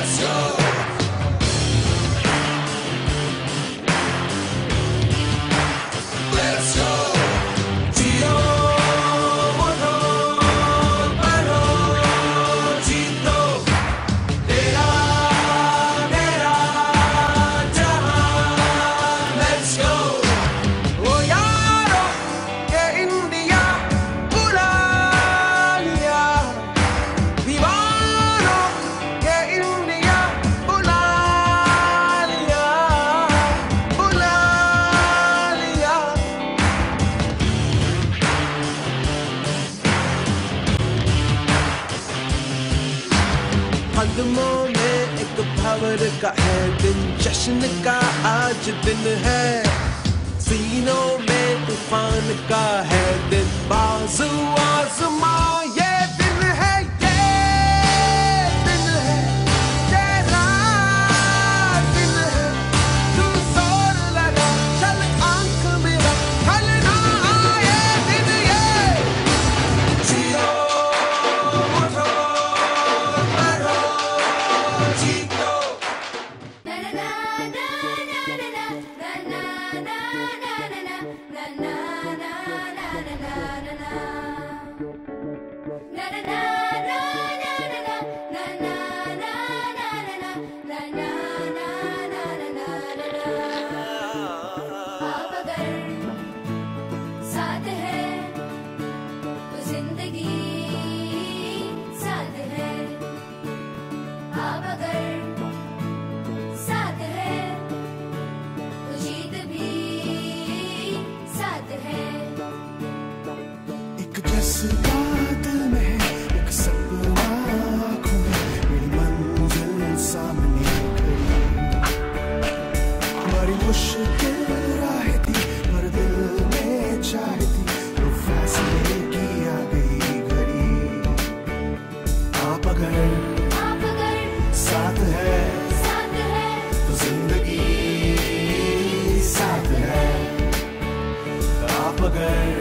Let's go! कदमों में एक भावर का है दिन जश्न का आज दिन है। सीनों में तूफ़ान का है दिन बाजुआ open.